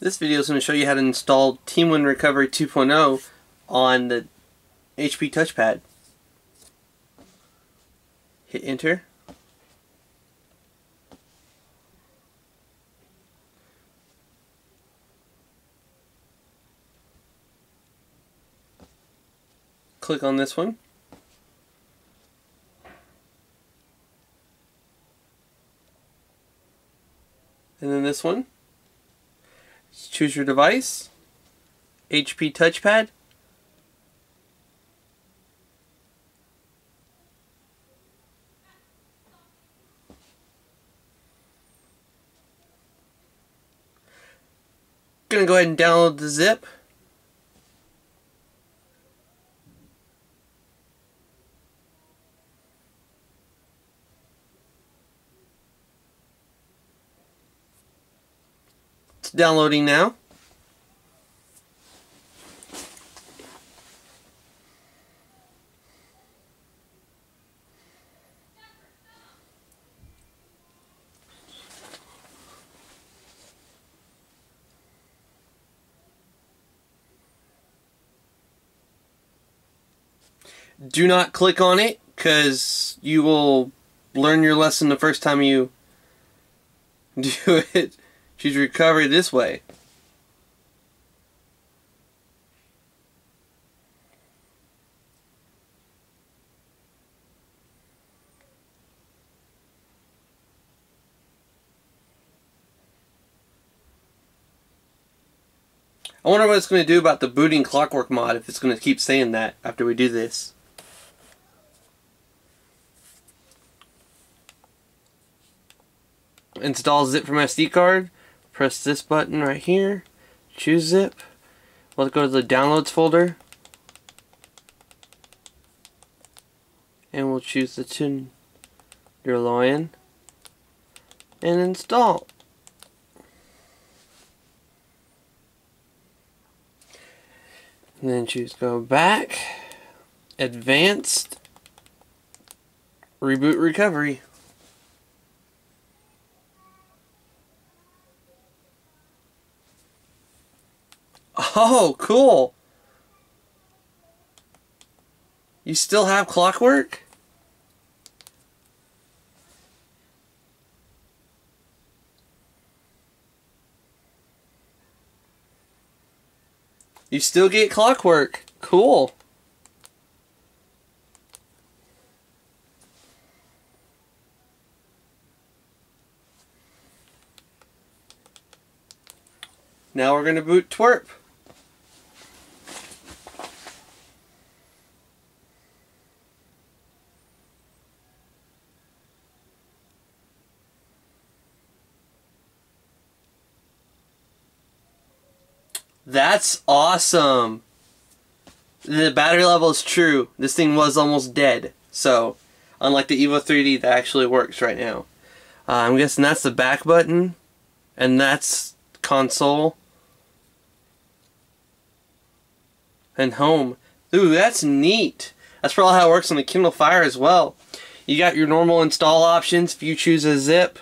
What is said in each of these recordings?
This video is going to show you how to install TeamWin Recovery 2.0 on the HP touchpad. Hit enter. Click on this one. And then this one. Choose your device. HP touchpad. Gonna go ahead and download the zip. It's downloading now. Do not click on it because you will learn your lesson the first time you do it. Choose recovery this way. I wonder what it's going to do about the booting clockwork mod if it's going to keep saying that after we do this. Install zip from SD card. Press this button right here. Choose zip. Let's go to the downloads folder. And we'll choose the Tenderloin. And install. And then choose go back. Advanced. Reboot recovery. Oh, cool. You still have clockwork? You still get clockwork. Cool. Now we're going to boot Twerp. That's awesome. The battery level is true. This thing was almost dead. So, unlike the Evo 3D that actually works right now. Uh, I'm guessing that's the back button. And that's console. And home. Ooh, that's neat. That's probably how it works on the Kindle Fire as well. You got your normal install options if you choose a zip.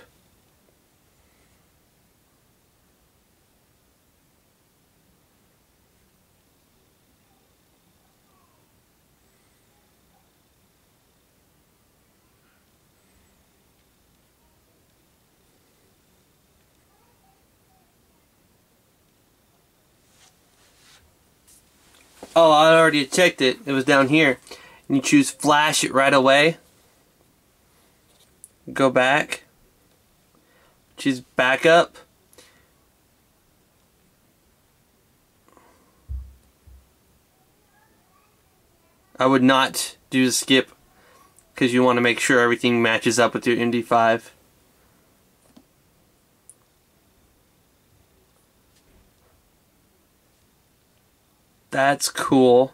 Oh, I already checked it. It was down here. And you choose flash it right away. Go back. Choose backup. I would not do the skip because you want to make sure everything matches up with your MD5. That's cool.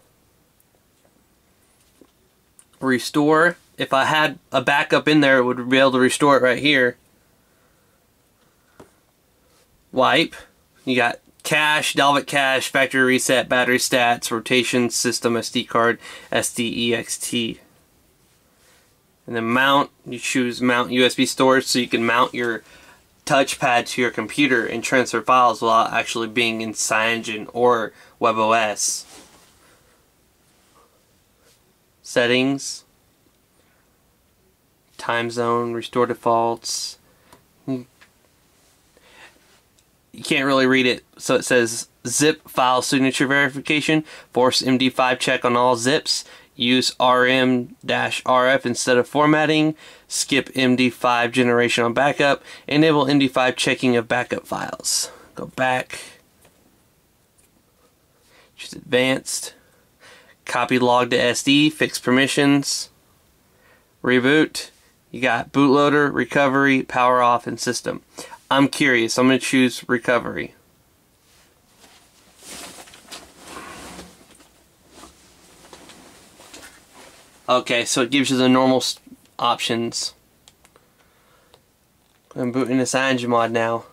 Restore. If I had a backup in there, it would be able to restore it right here. Wipe. You got cache, Dalvik cache, factory reset, battery stats, rotation, system, SD card, SDEXT. And then mount, you choose mount USB storage so you can mount your touchpad to your computer and transfer files without actually being in CyanogenMod or WebOS. Settings, time zone, restore defaults. You can't really read it, so it says zip file signature verification, force MD5 check on all zips, use RM-RF instead of formatting, skip MD5 generation on backup, enable MD5 checking of backup files. Go back, choose advanced, copy log to SD, fix permissions, reboot, you got bootloader, recovery, power off, and system. I'm curious, I'm going to choose recovery. Okay, so it gives you the normal options. I'm booting this mod now.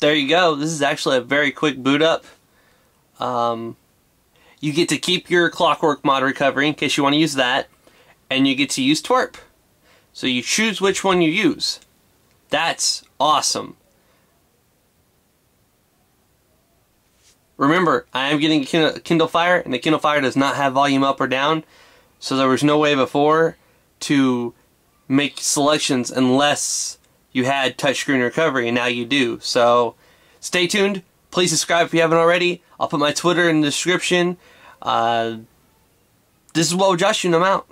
There you go. This is actually a very quick boot up. Um, you get to keep your Clockwork mod recovery in case you want to use that, and you get to use Twerp. So you choose which one you use. That's awesome. Remember, I am getting a Kindle Fire, and the Kindle Fire does not have volume up or down, so there was no way before to make selections unless you had touchscreen recovery, and now you do. So stay tuned. Please subscribe if you haven't already. I'll put my Twitter in the description. Uh, this is Woah Josh, and I'm out.